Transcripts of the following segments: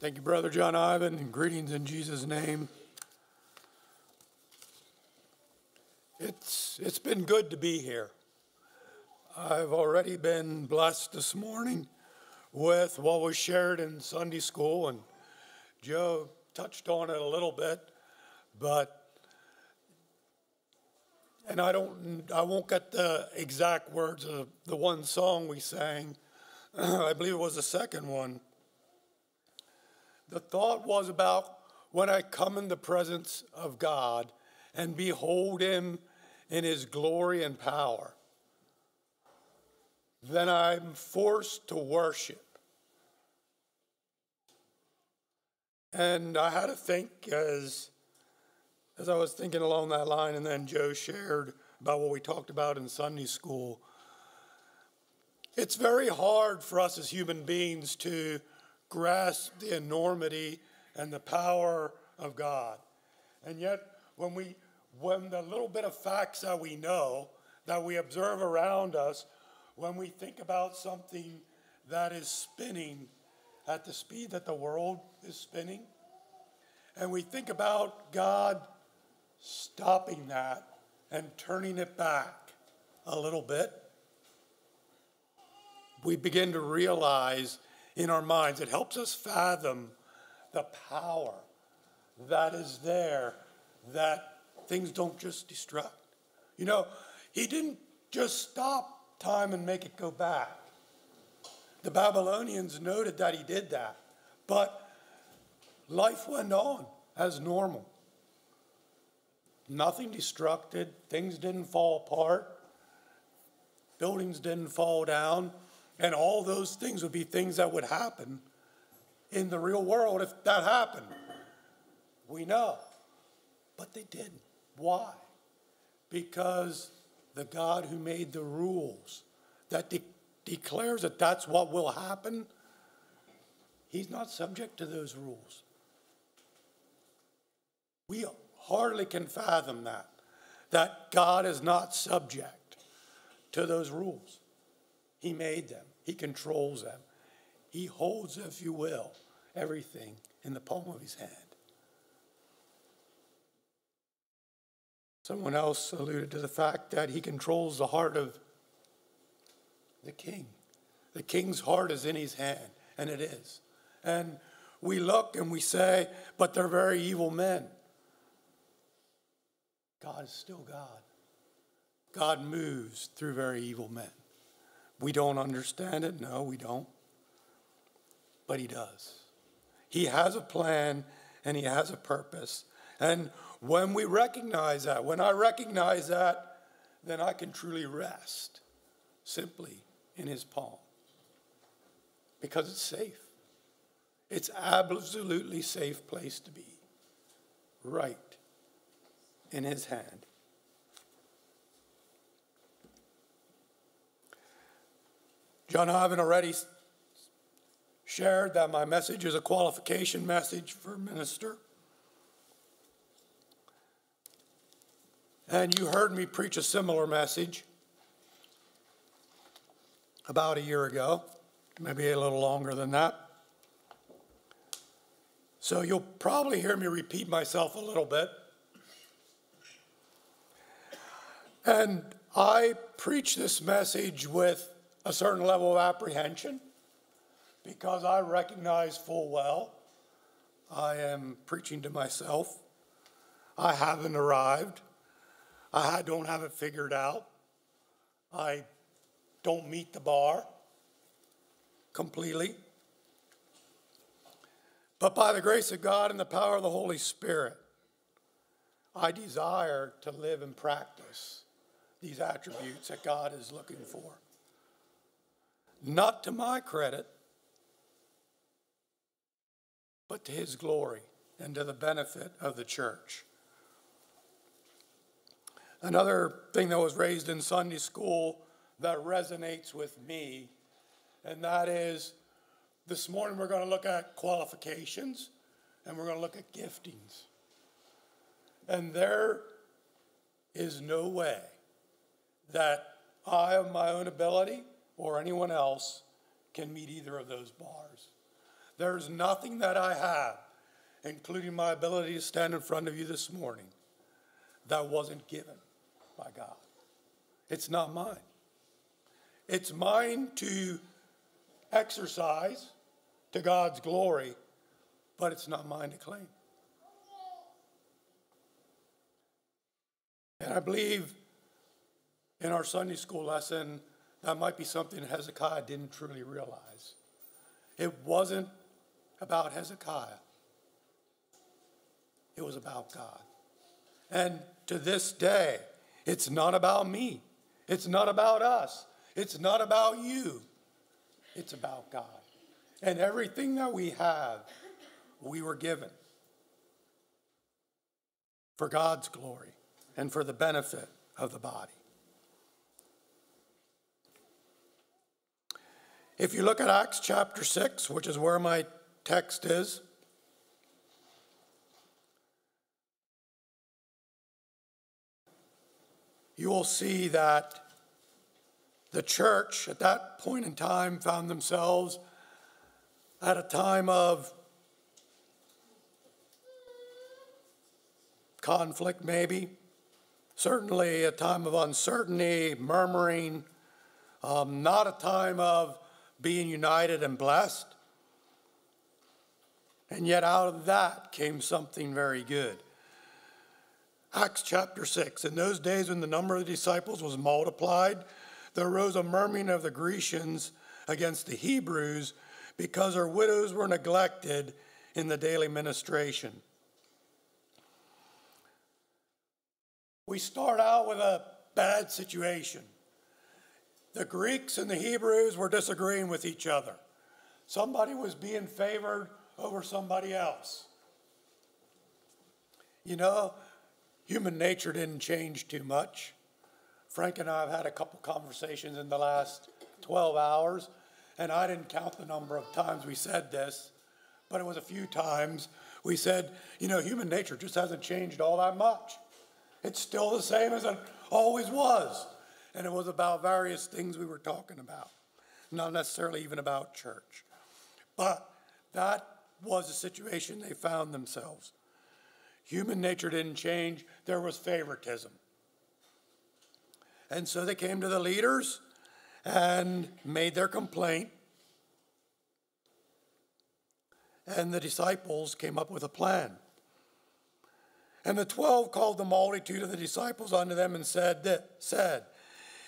Thank you, Brother John Ivan, and greetings in Jesus' name. It's, it's been good to be here. I've already been blessed this morning with what was shared in Sunday school, and Joe touched on it a little bit, but and I don't I won't get the exact words of the one song we sang. I believe it was the second one. The thought was about when I come in the presence of God and behold him in his glory and power then I'm forced to worship. And I had to think as, as I was thinking along that line, and then Joe shared about what we talked about in Sunday school. It's very hard for us as human beings to grasp the enormity and the power of God. And yet, when we when the little bit of facts that we know, that we observe around us, when we think about something that is spinning at the speed that the world is spinning, and we think about God stopping that and turning it back a little bit, we begin to realize in our minds, it helps us fathom the power that is there, that things don't just destruct. You know, he didn't just stop time and make it go back. The Babylonians noted that he did that, but life went on as normal. Nothing destructed, things didn't fall apart, buildings didn't fall down, and all those things would be things that would happen in the real world if that happened. We know. But they didn't. Why? Because the God who made the rules that de- declares that that's what will happen, he's not subject to those rules. We hardly can fathom that, that God is not subject to those rules. He made them, He controls them, He holds, if you will, everything in the palm of His hand. Someone else alluded to the fact that he controls the heart of the king. The king's heart is in his hand, and it is. And we look and we say, but they're very evil men. God is still God. God moves through very evil men. We don't understand it. No, we don't. But He does. He has a plan and He has a purpose. And when we recognize that, when I recognize that, then I can truly rest simply in his palm because it's safe. It's absolutely safe place to be. Right in his hand. John Ivan already shared that my message is a qualification message for minister. And you heard me preach a similar message about a year ago, maybe a little longer than that. So you'll probably hear me repeat myself a little bit. And I preach this message with a certain level of apprehension because I recognize full well I am preaching to myself. I haven't arrived. I don't have it figured out. I don't meet the bar completely. But by the grace of God and the power of the Holy Spirit, I desire to live and practice these attributes that God is looking for. Not to my credit, but to his glory and to the benefit of the church. Another thing that was raised in Sunday school that resonates with me, and that is this morning we're going to look at qualifications and we're going to look at giftings. And there is no way that I, of my own ability, or anyone else, can meet either of those bars. There's nothing that I have, including my ability to stand in front of you this morning, that wasn't given by God. It's not mine. It's mine to exercise to God's glory, but it's not mine to claim. And I believe in our Sunday school lesson, that might be something Hezekiah didn't truly realize. It wasn't about Hezekiah, it was about God. And to this day, it's not about me, it's not about us, it's not about you, it's about God. And everything that we have, we were given for God's glory and for the benefit of the body. If you look at Acts chapter 6, which is where my text is, you will see that the church at that point in time found themselves at a time of conflict, maybe, certainly a time of uncertainty, murmuring, um, not a time of being united and blessed. And yet, out of that came something very good. Acts chapter 6 In those days, when the number of the disciples was multiplied, there arose a murmuring of the Grecians against the Hebrews because their widows were neglected in the daily ministration. We start out with a bad situation. The Greeks and the Hebrews were disagreeing with each other. Somebody was being favored over somebody else. You know, human nature didn't change too much. Frank and I have had a couple conversations in the last 12 hours, and I didn't count the number of times we said this, but it was a few times we said, you know, human nature just hasn't changed all that much. It's still the same as it always was and it was about various things we were talking about, not necessarily even about church. But that was the situation they found themselves. Human nature didn't change, there was favoritism. And so they came to the leaders and made their complaint. And the disciples came up with a plan. And the twelve called the multitude of the disciples unto them and said, said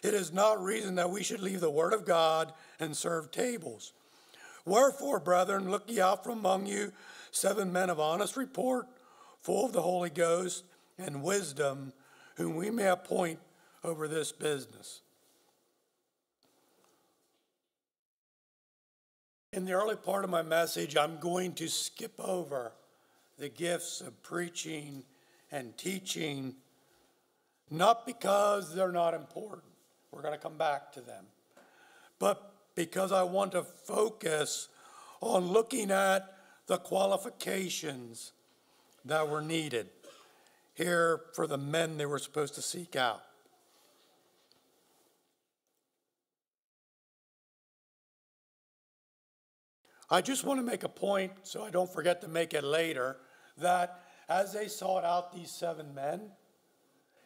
it is not reason that we should leave the word of God and serve tables. Wherefore, brethren, look ye out from among you seven men of honest report, full of the Holy Ghost and wisdom, whom we may appoint over this business. In the early part of my message, I'm going to skip over the gifts of preaching and teaching, not because they're not important we're going to come back to them. But because I want to focus on looking at the qualifications that were needed here for the men they were supposed to seek out. I just want to make a point so I don't forget to make it later that as they sought out these seven men,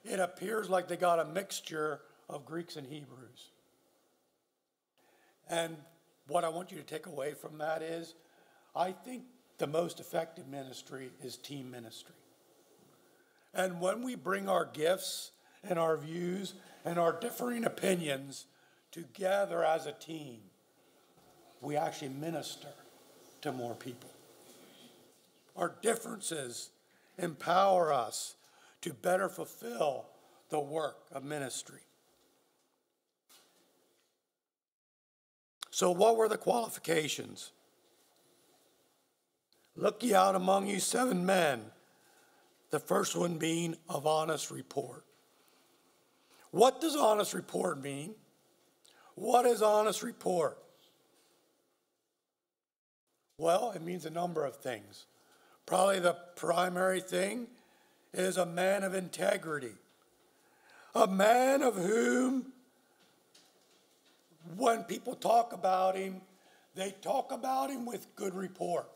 it appears like they got a mixture of Greeks and Hebrews. And what I want you to take away from that is I think the most effective ministry is team ministry. And when we bring our gifts and our views and our differing opinions together as a team, we actually minister to more people. Our differences empower us to better fulfill the work of ministry. So, what were the qualifications? Look ye out among you seven men, the first one being of honest report. What does honest report mean? What is honest report? Well, it means a number of things. Probably the primary thing is a man of integrity, a man of whom when people talk about him, They talk about him with good report.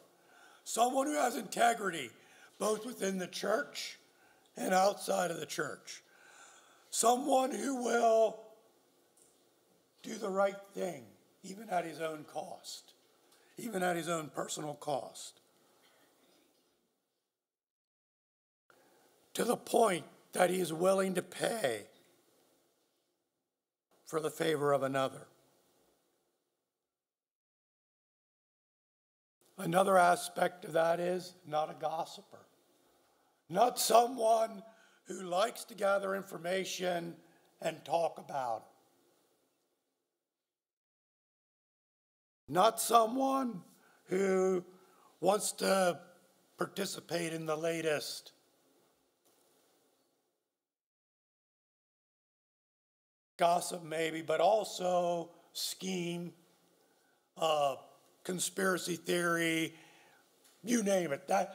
Someone who has integrity, both within the church and outside of the church. Someone who will do the right thing, even at his own cost, even at his own personal cost. To the point that he is willing to pay for the favor of another. Another aspect of that is not a gossiper, not someone who likes to gather information and talk about it. Not someone who wants to participate in the latest gossip, maybe, but also scheme, uh, conspiracy theory, you name it. That,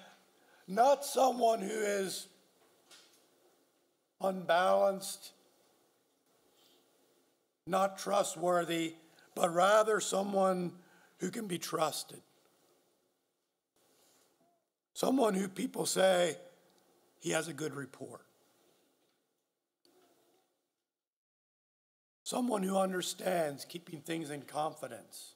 not someone who is unbalanced, not trustworthy, but rather someone who can be trusted. Someone who people say he has a good report. Someone who understands keeping things in confidence.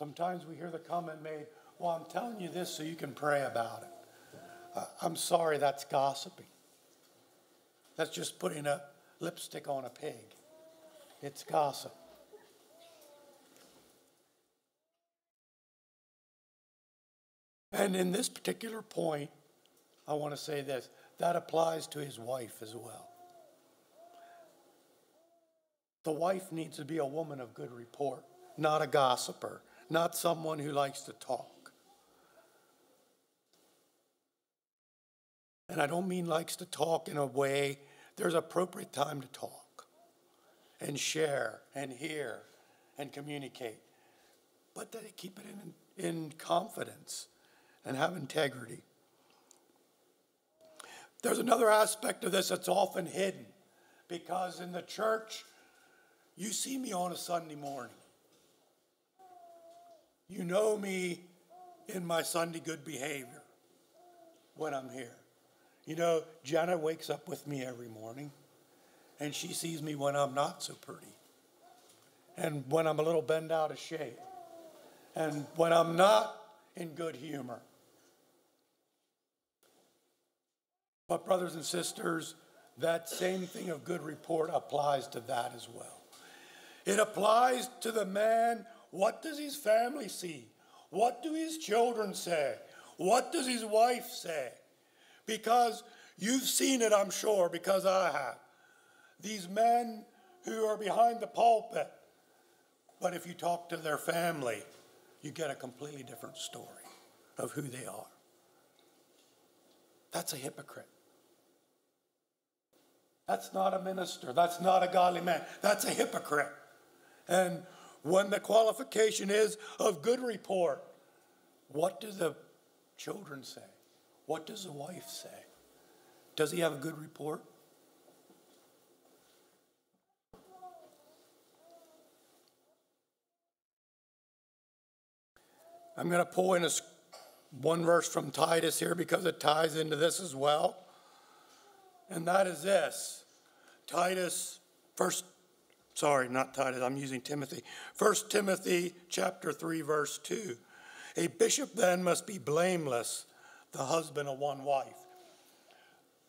Sometimes we hear the comment made, Well, I'm telling you this so you can pray about it. Uh, I'm sorry, that's gossiping. That's just putting a lipstick on a pig. It's gossip. And in this particular point, I want to say this that applies to his wife as well. The wife needs to be a woman of good report, not a gossiper, not someone who likes to talk. And I don't mean likes to talk in a way, there's appropriate time to talk and share and hear and communicate. But that keep it in, in confidence and have integrity. There's another aspect of this that's often hidden because in the church, you see me on a Sunday morning. You know me in my Sunday good behavior when I'm here. You know, Jenna wakes up with me every morning and she sees me when I'm not so pretty and when I'm a little bent out of shape and when I'm not in good humor. But, brothers and sisters, that same thing of good report applies to that as well. It applies to the man. What does his family see? What do his children say? What does his wife say? Because you've seen it, I'm sure, because I have. These men who are behind the pulpit, but if you talk to their family, you get a completely different story of who they are. That's a hypocrite. That's not a minister. That's not a godly man. That's a hypocrite. And when the qualification is of good report, what do the children say? What does the wife say? Does he have a good report? I'm going to pull in a, one verse from Titus here because it ties into this as well. And that is this Titus, first Sorry, not Titus, I'm using Timothy. 1 Timothy chapter 3 verse 2. A bishop then must be blameless, the husband of one wife.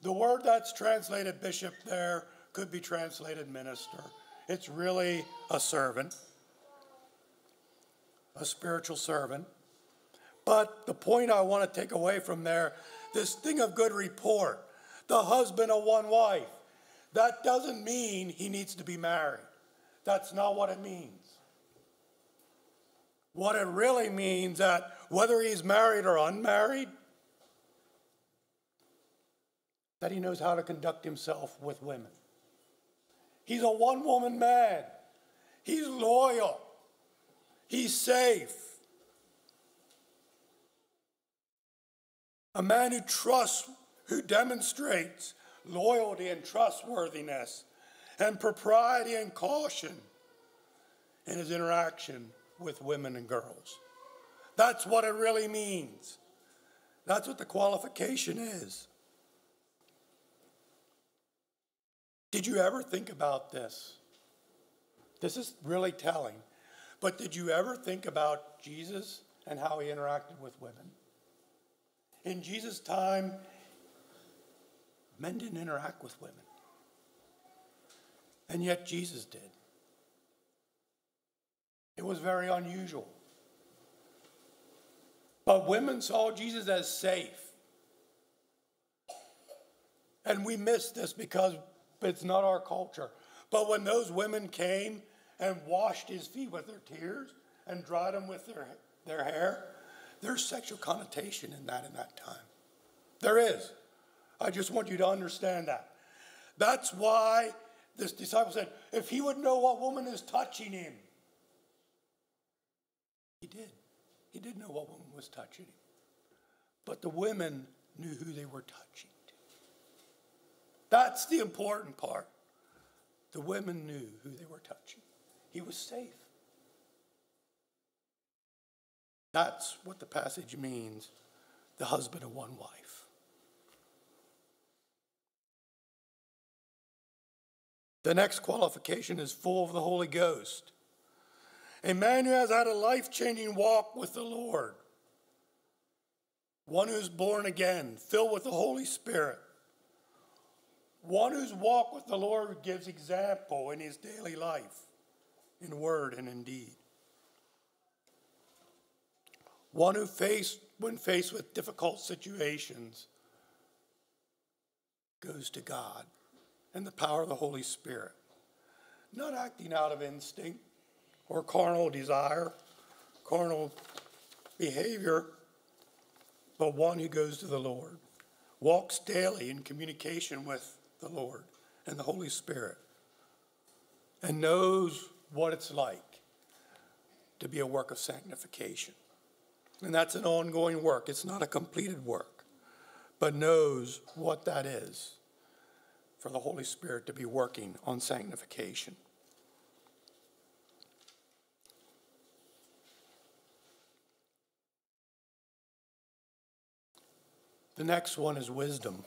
The word that's translated bishop there could be translated minister. It's really a servant, a spiritual servant. But the point I want to take away from there, this thing of good report, the husband of one wife, that doesn't mean he needs to be married. That's not what it means. What it really means that whether he's married or unmarried, that he knows how to conduct himself with women. He's a one woman man. He's loyal. He's safe. A man who trusts, who demonstrates loyalty and trustworthiness and propriety and caution in his interaction with women and girls. That's what it really means. That's what the qualification is. Did you ever think about this? This is really telling. But did you ever think about Jesus and how he interacted with women? In Jesus' time, men didn't interact with women. And yet Jesus did. It was very unusual. But women saw Jesus as safe. And we miss this because it's not our culture. But when those women came and washed his feet with their tears and dried them with their, their hair, there's sexual connotation in that in that time. There is. I just want you to understand that. That's why this disciple said, if he would know what woman is touching him, he did. He did know what woman was touching him. But the women knew who they were touching. That's the important part. The women knew who they were touching. He was safe. That's what the passage means the husband of one wife. The next qualification is full of the Holy Ghost. A man who has had a life changing walk with the Lord. One who's born again, filled with the Holy Spirit. One whose walk with the Lord gives example in his daily life, in word and in deed. One who faced, when faced with difficult situations, goes to God and the power of the Holy Spirit. Not acting out of instinct or carnal desire, carnal behavior, but one who goes to the Lord, walks daily in communication with the Lord and the Holy Spirit, and knows what it's like to be a work of sanctification. And that's an ongoing work, it's not a completed work, but knows what that is for the Holy Spirit to be working on sanctification. The next one is wisdom.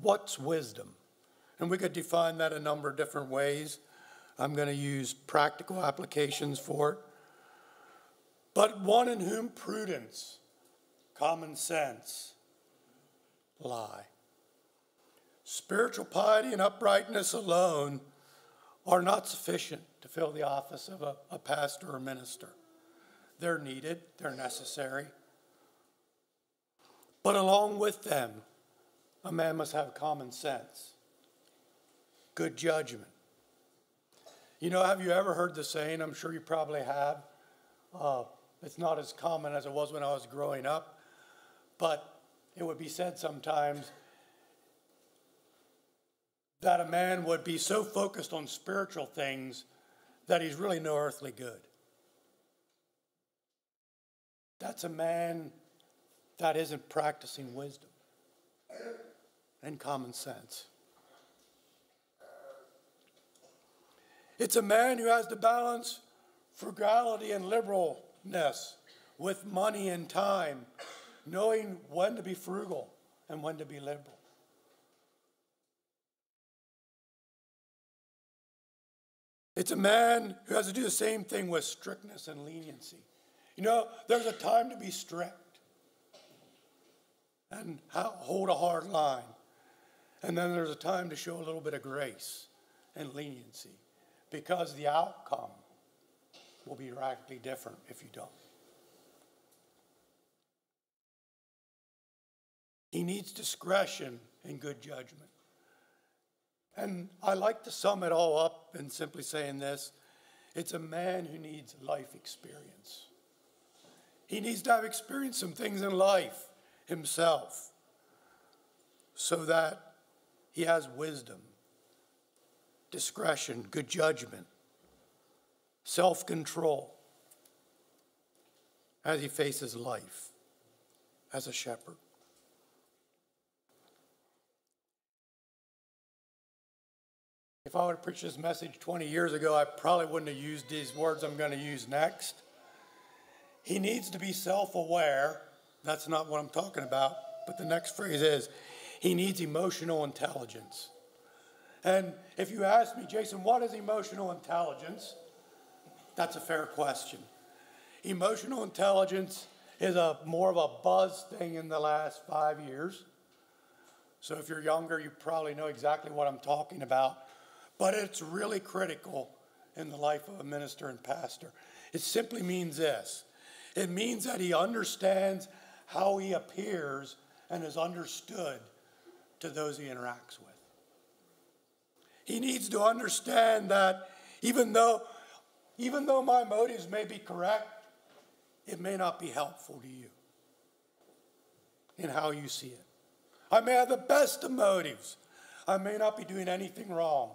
What's wisdom? And we could define that a number of different ways. I'm going to use practical applications for it. But one in whom prudence, common sense lie. Spiritual piety and uprightness alone are not sufficient to fill the office of a, a pastor or minister. They're needed, they're necessary. But along with them, a man must have common sense, good judgment. You know, have you ever heard the saying? I'm sure you probably have. Uh, it's not as common as it was when I was growing up, but it would be said sometimes that a man would be so focused on spiritual things that he's really no earthly good. That's a man that isn't practicing wisdom and common sense. It's a man who has to balance frugality and liberalness with money and time, knowing when to be frugal and when to be liberal. It's a man who has to do the same thing with strictness and leniency. You know, there's a time to be strict and hold a hard line. And then there's a time to show a little bit of grace and leniency because the outcome will be radically different if you don't. He needs discretion and good judgment. And I like to sum it all up in simply saying this it's a man who needs life experience. He needs to have experienced some things in life himself so that he has wisdom, discretion, good judgment, self control as he faces life as a shepherd. If I would have preached this message 20 years ago, I probably wouldn't have used these words I'm going to use next. He needs to be self aware. That's not what I'm talking about. But the next phrase is he needs emotional intelligence. And if you ask me, Jason, what is emotional intelligence? That's a fair question. Emotional intelligence is a more of a buzz thing in the last five years. So if you're younger, you probably know exactly what I'm talking about. But it's really critical in the life of a minister and pastor. It simply means this it means that he understands how he appears and is understood to those he interacts with. He needs to understand that even though, even though my motives may be correct, it may not be helpful to you in how you see it. I may have the best of motives. I may not be doing anything wrong,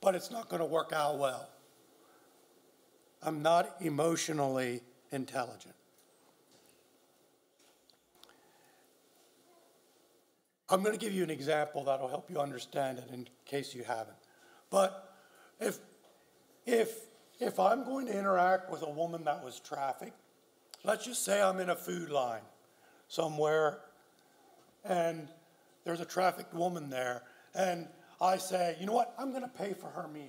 but it's not going to work out well. I'm not emotionally intelligent. I'm going to give you an example that'll help you understand it in case you haven't. But if, if, if I'm going to interact with a woman that was trafficked, let's just say I'm in a food line somewhere and there's a trafficked woman there, and I say, you know what, I'm going to pay for her meal.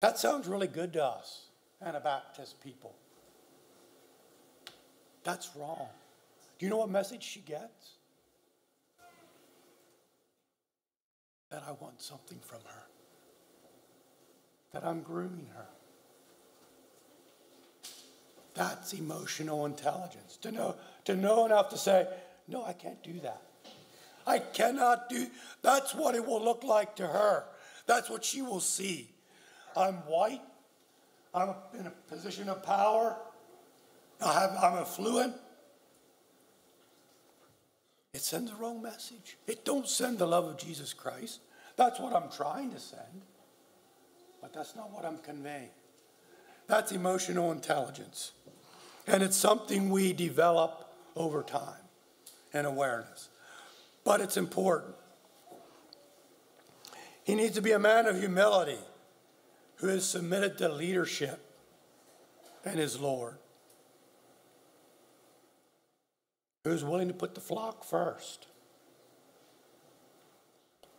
That sounds really good to us, Anabaptist people. That's wrong. Do you know what message she gets? That I want something from her, that I'm grooming her. That's emotional intelligence. To know, to know enough to say, no, I can't do that. I cannot do that's what it will look like to her. That's what she will see. I'm white. I'm in a position of power. I have, I'm affluent. It sends the wrong message. It don't send the love of Jesus Christ. That's what I'm trying to send. But that's not what I'm conveying. That's emotional intelligence. And it's something we develop over time and awareness. But it's important. He needs to be a man of humility who is submitted to leadership and his Lord, who is willing to put the flock first.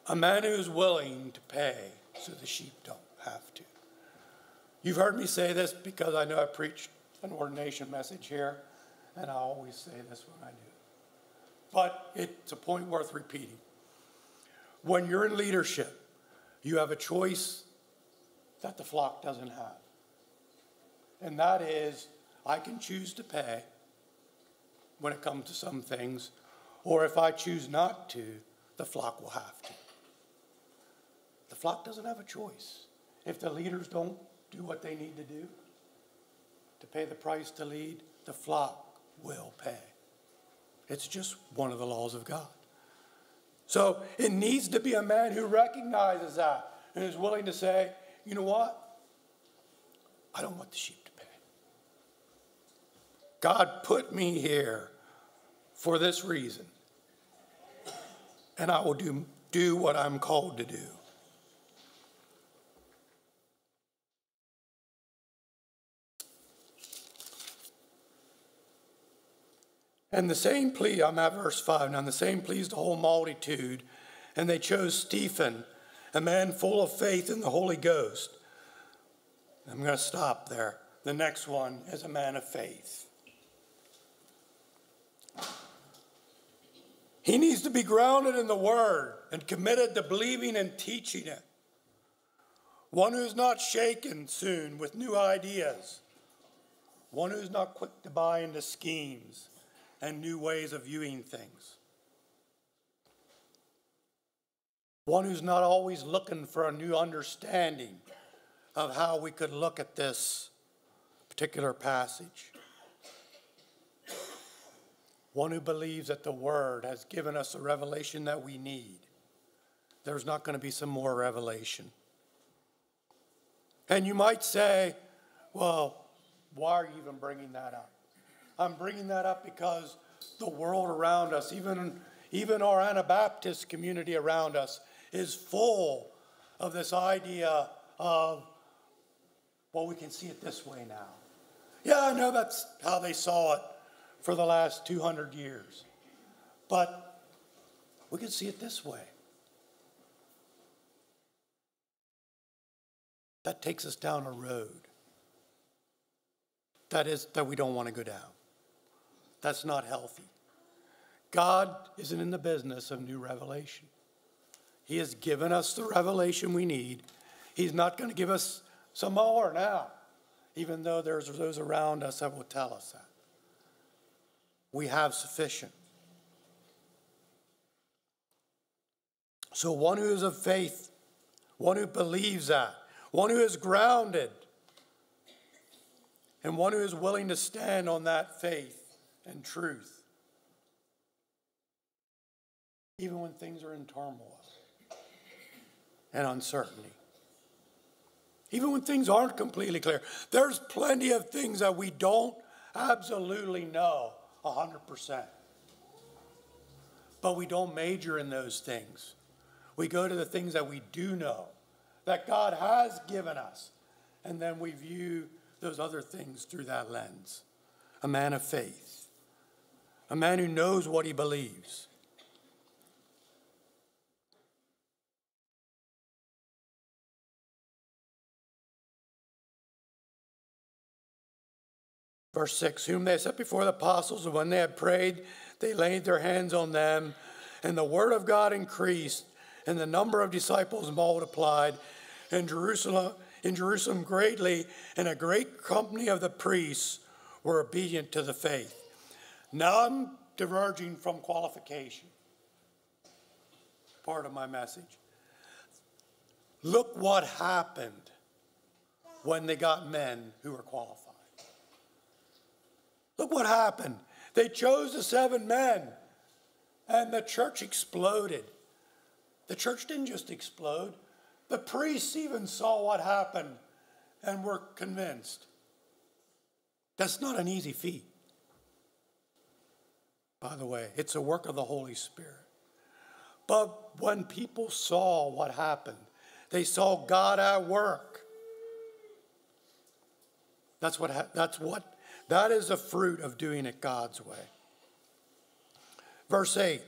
A man who is willing to pay so the sheep don't have to. You've heard me say this because I know I preached an ordination message here, and I always say this when I do. But it's a point worth repeating. When you're in leadership, you have a choice that the flock doesn't have. And that is, I can choose to pay when it comes to some things, or if I choose not to, the flock will have to. The flock doesn't have a choice. If the leaders don't do what they need to do, to pay the price to lead, the flock will pay. It's just one of the laws of God. So it needs to be a man who recognizes that and is willing to say, you know what? I don't want the sheep to pay. God put me here for this reason, and I will do, do what I'm called to do. And the same plea, I'm at verse 5 now, and the same pleased the whole multitude, and they chose Stephen, a man full of faith in the Holy Ghost. I'm going to stop there. The next one is a man of faith. He needs to be grounded in the Word and committed to believing and teaching it. One who's not shaken soon with new ideas. One who's not quick to buy into schemes and new ways of viewing things. One who's not always looking for a new understanding of how we could look at this particular passage. One who believes that the Word has given us the revelation that we need. There's not going to be some more revelation. And you might say, well, why are you even bringing that up? I'm bringing that up because the world around us, even, Even our Anabaptist community around us is full of this idea of, well, we can see it this way now. Yeah, I know that's how they saw it for the last 200 years. But we can see it this way. That takes us down a road that is that we don't want to go down. That's not healthy. God isn't in the business of new revelation. He has given us the revelation we need. He's not going to give us some more now, even though there's those around us that will tell us that. We have sufficient. So, one who is of faith, one who believes that, one who is grounded, and one who is willing to stand on that faith and truth, even when things are in turmoil and uncertainty. Even when things aren't completely clear, there's plenty of things that we don't absolutely know 100%. But we don't major in those things. We go to the things that we do know, that God has given us, and then we view those other things through that lens. A man of faith, a man who knows what he believes. Verse 6 Whom they set before the apostles, and when they had prayed, they laid their hands on them, and the word of God increased, and the number of disciples multiplied in Jerusalem, in Jerusalem greatly, and a great company of the priests were obedient to the faith. Now I'm diverging from qualification. Part of my message. Look what happened when they got men who were qualified. Look what happened. They chose the seven men, and the church exploded. The church didn't just explode, the priests even saw what happened and were convinced. That's not an easy feat. By the way, it's a work of the Holy Spirit. But when people saw what happened, they saw God at work. That's what, that's what, that is the fruit of doing it God's way. Verse 8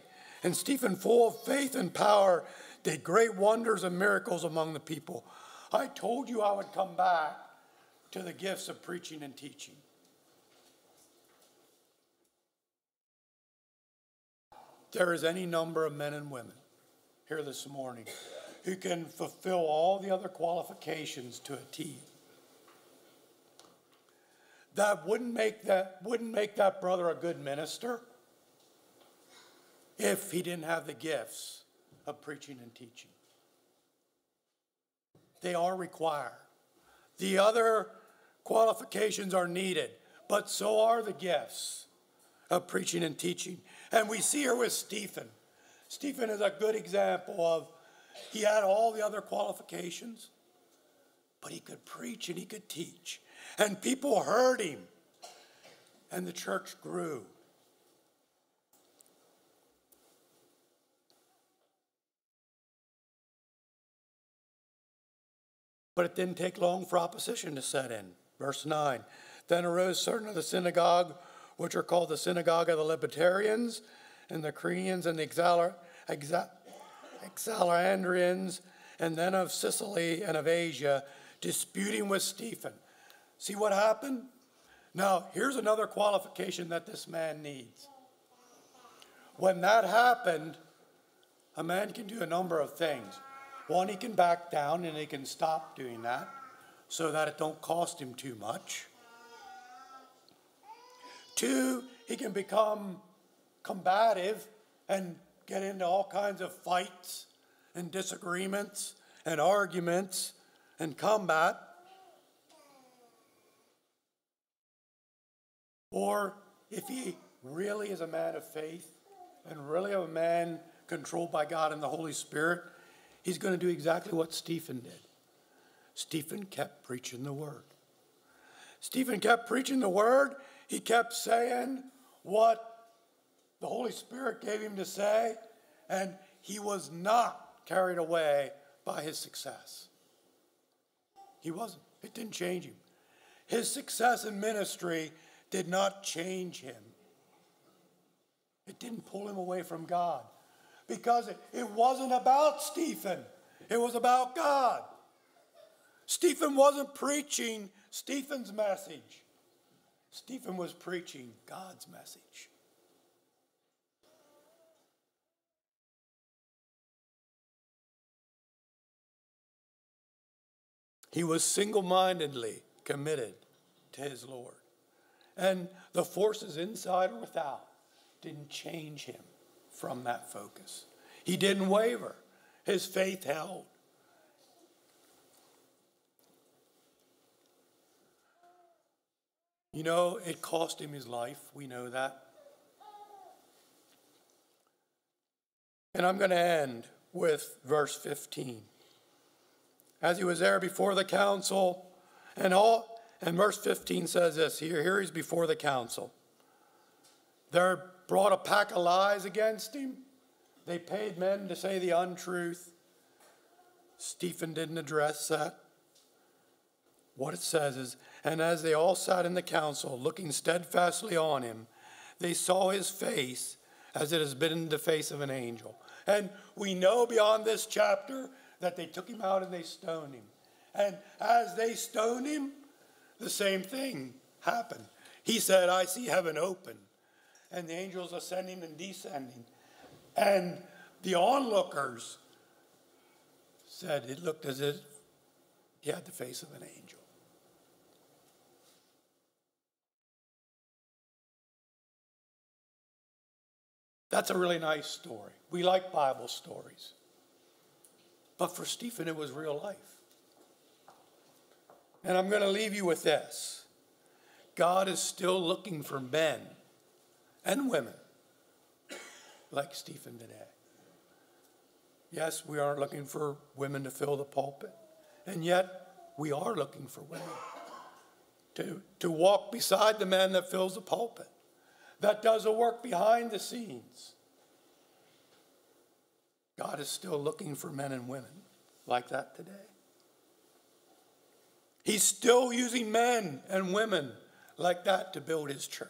And Stephen, full of faith and power, did great wonders and miracles among the people. I told you I would come back to the gifts of preaching and teaching. There is any number of men and women here this morning who can fulfill all the other qualifications to a T. That wouldn't make that wouldn't make that brother a good minister if he didn't have the gifts of preaching and teaching. They are required. The other qualifications are needed, but so are the gifts of preaching and teaching. And we see her with Stephen. Stephen is a good example of he had all the other qualifications, but he could preach and he could teach. And people heard him, and the church grew. But it didn't take long for opposition to set in. Verse 9 Then arose certain of the synagogue, which are called the synagogue of the Libertarians, and the Cretians, and the Alexandrians, and then of Sicily and of Asia, disputing with Stephen. See what happened? Now, here's another qualification that this man needs. When that happened, a man can do a number of things. One, he can back down and he can stop doing that so that it don't cost him too much. Two, he can become combative and get into all kinds of fights and disagreements and arguments and combat. Or if he really is a man of faith and really a man controlled by God and the Holy Spirit, He's going to do exactly what Stephen did. Stephen kept preaching the word. Stephen kept preaching the word. He kept saying what the Holy Spirit gave him to say, and he was not carried away by his success. He wasn't. It didn't change him. His success in ministry did not change him. It didn't pull him away from God because it, it wasn't about Stephen, it was about God. Stephen wasn't preaching Stephen's message, Stephen was preaching God's message. He was single mindedly committed to his Lord. And the forces inside or without didn't change him from that focus. He didn't waver, his faith held. You know, it cost him his life. We know that. And I'm going to end with verse 15 as he was there before the council. And all and verse 15 says this here, here he's before the council. They brought a pack of lies against him. They paid men to say the untruth. Stephen didn't address that. What it says is, and as they all sat in the council, looking steadfastly on him, they saw his face as it has been the face of an angel. And we know beyond this chapter that they took him out and they stoned him. And as they stoned him, the same thing happened. He said, I see heaven open, and the angels ascending and descending. And the onlookers said it looked as if he had the face of an angel. That's a really nice story. We like Bible stories. But for Stephen, it was real life. And I'm going to leave you with this God is still looking for men and women like Stephen today. Yes, we aren't looking for women to fill the pulpit, and yet we are looking for women to, to walk beside the man that fills the pulpit, that does the work behind the scenes God is still looking for men and women like that today. He's still using men and women like that to build his church.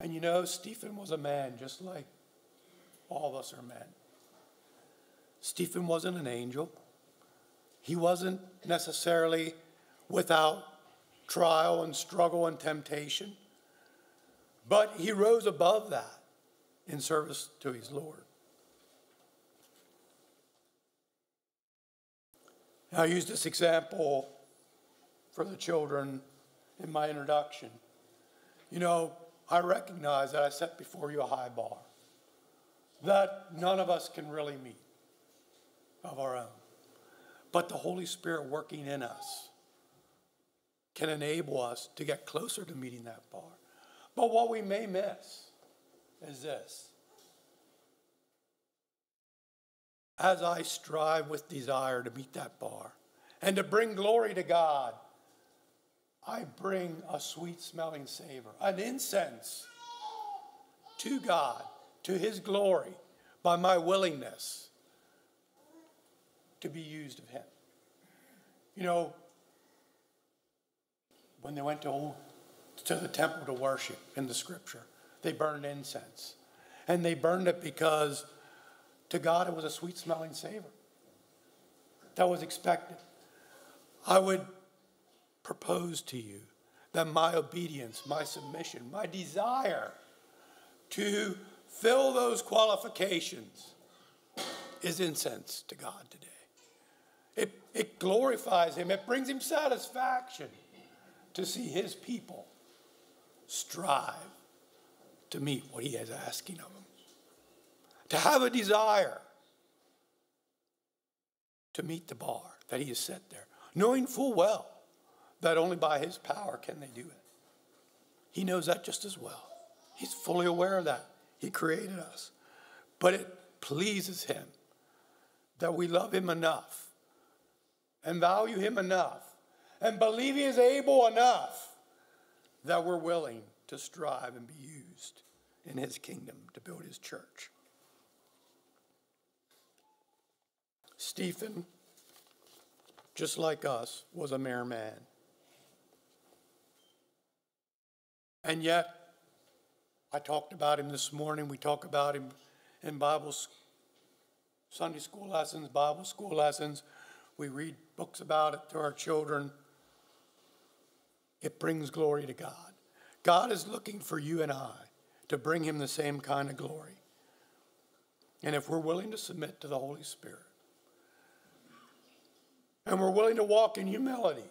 And you know, Stephen was a man just like all of us are men. Stephen wasn't an angel. He wasn't necessarily without trial and struggle and temptation. But he rose above that in service to his Lord. I used this example for the children in my introduction. You know, I recognize that I set before you a high bar that none of us can really meet of our own. But the Holy Spirit working in us can enable us to get closer to meeting that bar. But what we may miss is this. As I strive with desire to meet that bar and to bring glory to God, I bring a sweet smelling savor, an incense to God, to His glory, by my willingness to be used of Him. You know, when they went to old to the temple to worship in the scripture. They burned incense. And they burned it because to God it was a sweet smelling savor. That was expected. I would propose to you that my obedience, my submission, my desire to fill those qualifications is incense to God today. It, it glorifies Him, it brings Him satisfaction to see His people strive to meet what he is asking of them. To have a desire to meet the bar that he has set there, knowing full well that only by his power can they do it. He knows that just as well. He's fully aware of that. He created us. But it pleases him that we love him enough and value him enough and believe he is able enough that we're willing to strive and be used in His kingdom to build His church. Stephen, just like us, was a mere man. And yet, I talked about him this morning. We talk about him in Bible, Sunday school lessons, Bible school lessons. We read books about it to our children. It brings glory to God. God is looking for you and I to bring him the same kind of glory. And if we're willing to submit to the Holy Spirit, and we're willing to walk in humility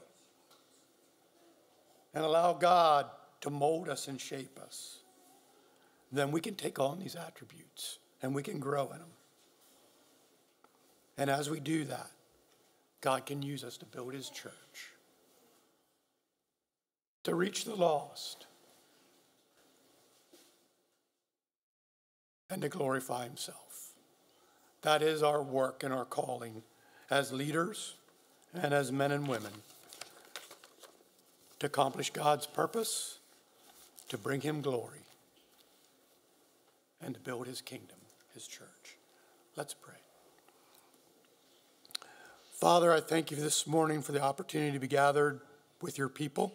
and allow God to mold us and shape us, then we can take on these attributes and we can grow in them. And as we do that, God can use us to build his church, to reach the lost, and to glorify himself. That is our work and our calling as leaders and as men and women to accomplish God's purpose, to bring him glory, and to build his kingdom, his church. Let's pray. Father, I thank you this morning for the opportunity to be gathered with your people.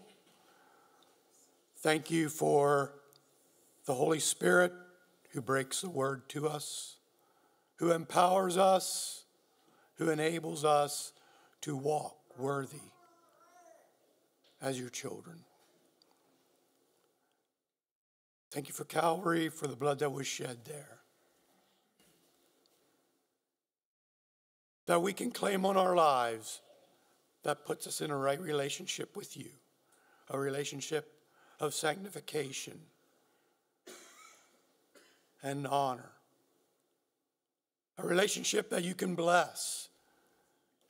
Thank you for the Holy Spirit who breaks the word to us, who empowers us, who enables us to walk worthy as your children. Thank you for Calvary, for the blood that was shed there. That we can claim on our lives that puts us in a right relationship with you, a relationship of sanctification and honor. A relationship that you can bless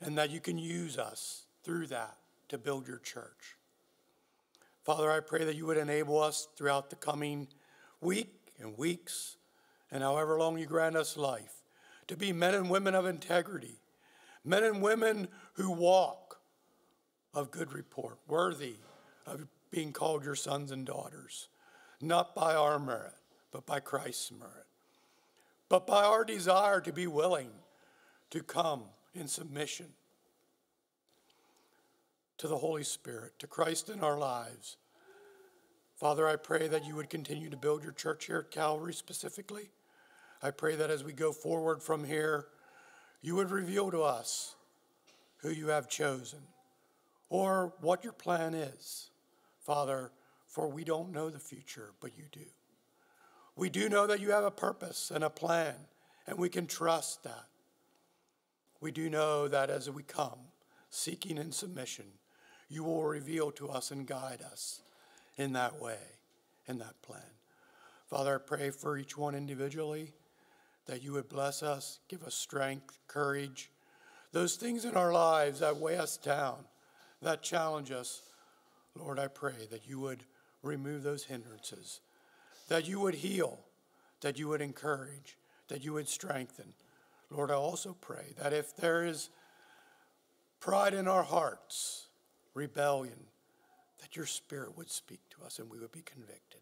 and that you can use us through that to build your church. Father, I pray that you would enable us throughout the coming week and weeks and however long you grant us life to be men and women of integrity, men and women who walk of good report, worthy of being called your sons and daughters, not by our merit, but by Christ's merit, but by our desire to be willing to come in submission to the Holy Spirit, to Christ in our lives. Father, I pray that you would continue to build your church here at Calvary specifically. I pray that as we go forward from here, you would reveal to us who you have chosen or what your plan is, Father, for we don't know the future, but you do. We do know that you have a purpose and a plan, and we can trust that. We do know that as we come, seeking in submission, you will reveal to us and guide us in that way, in that plan. Father, I pray for each one individually that you would bless us, give us strength, courage, those things in our lives that weigh us down, that challenge us. Lord, I pray that you would remove those hindrances that you would heal, that you would encourage, that you would strengthen. Lord, I also pray that if there is pride in our hearts, rebellion, that your spirit would speak to us and we would be convicted.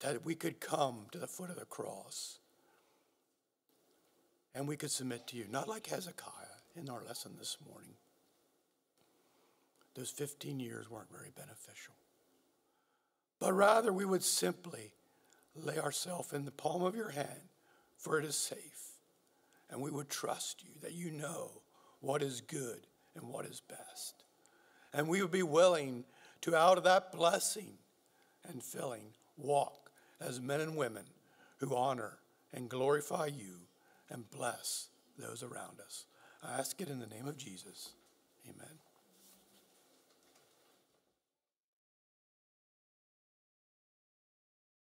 That we could come to the foot of the cross and we could submit to you, not like Hezekiah in our lesson this morning. Those 15 years weren't very beneficial but rather we would simply lay ourselves in the palm of your hand, for it is safe. And we would trust you that you know what is good and what is best. And we would be willing to, out of that blessing and filling, walk as men and women who honor and glorify you and bless those around us. I ask it in the name of Jesus. Amen.